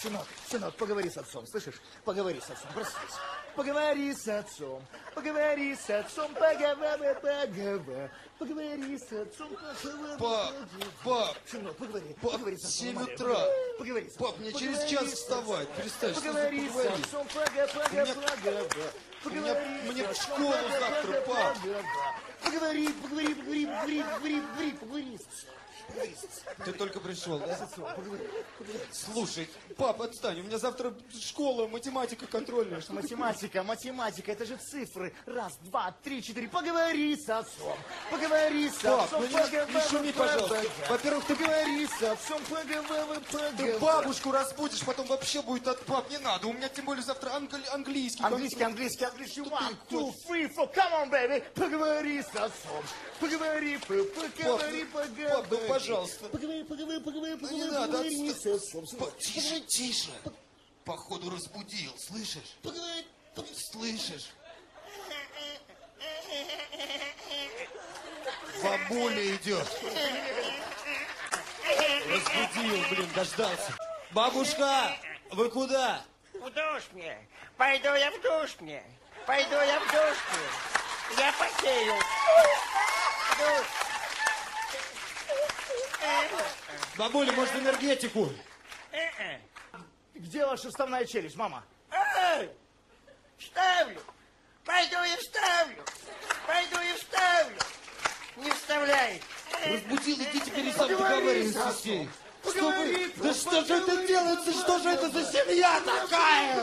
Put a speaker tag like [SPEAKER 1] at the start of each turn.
[SPEAKER 1] Сынок, сынок, поговори с отцом, слышишь? Поговори с отцом, проснись. Поговори с отцом, поговори с отцом, поговори, поговори, поговори с отцом, поговори.
[SPEAKER 2] Пап, пап,
[SPEAKER 1] Сынок, поговори,
[SPEAKER 2] Пап,
[SPEAKER 1] поговори с отцом.
[SPEAKER 2] семь
[SPEAKER 1] умоляю,
[SPEAKER 2] утра.
[SPEAKER 1] Поговори с
[SPEAKER 2] Пап,
[SPEAKER 1] отцом,
[SPEAKER 2] мне через
[SPEAKER 1] поговори
[SPEAKER 2] час вставать. Перестань,
[SPEAKER 1] Поговори с
[SPEAKER 2] поговори?
[SPEAKER 1] отцом, пога,
[SPEAKER 2] меня-
[SPEAKER 1] поговори
[SPEAKER 2] мне в школу завтра, пап.
[SPEAKER 1] Поговори, поговори, поговори, поговори, поговори, поговори,
[SPEAKER 2] Ты только пришел, да? Слушай, пап, отстань, у меня завтра школа, математика контрольная. Что
[SPEAKER 1] Математика, математика, это же цифры. Раз, два, три, четыре. Поговори с отцом. Поговори с
[SPEAKER 2] Пап,
[SPEAKER 1] отцом.
[SPEAKER 2] ну не- шуми, пожалуйста. Во-первых, ты
[SPEAKER 1] Поговори с отцом. Поговори,
[SPEAKER 2] Ты бабушку разбудишь, потом вообще будет от пап. Не надо, у меня тем более завтра англи- английский.
[SPEAKER 1] Английский, английский, английский. One, two, three, four. Come on, baby. Поговори с отцом. Поговори, по- поговори,
[SPEAKER 2] ну,
[SPEAKER 1] поговори.
[SPEAKER 2] пап, ну, пожалуйста.
[SPEAKER 1] Поговори, поговори, поговори,
[SPEAKER 2] Ну, не
[SPEAKER 1] поговори,
[SPEAKER 2] надо,
[SPEAKER 1] поговори
[SPEAKER 2] отста-
[SPEAKER 1] с отцом.
[SPEAKER 2] Па- Тише, тише. Походу разбудил, слышишь?
[SPEAKER 1] Поговори,
[SPEAKER 2] Слышишь? Бабуля идет. Разбудил, блин, дождался. Бабушка, вы куда?
[SPEAKER 3] В душ мне. Пойду я в душ мне. Пойду я в душ мне. Я потею. Душ.
[SPEAKER 2] Бабуля, может, энергетику?
[SPEAKER 1] Где ваша вставная челюсть, мама?
[SPEAKER 3] Эй, Вставлю. Пойду и вставлю. Пойду и вставлю. Не вставляй.
[SPEAKER 2] Разбудил, иди теперь и сам договаривайся
[SPEAKER 1] с
[SPEAKER 2] ней. Что вы? Да что же это делается? Что же это за семья такая?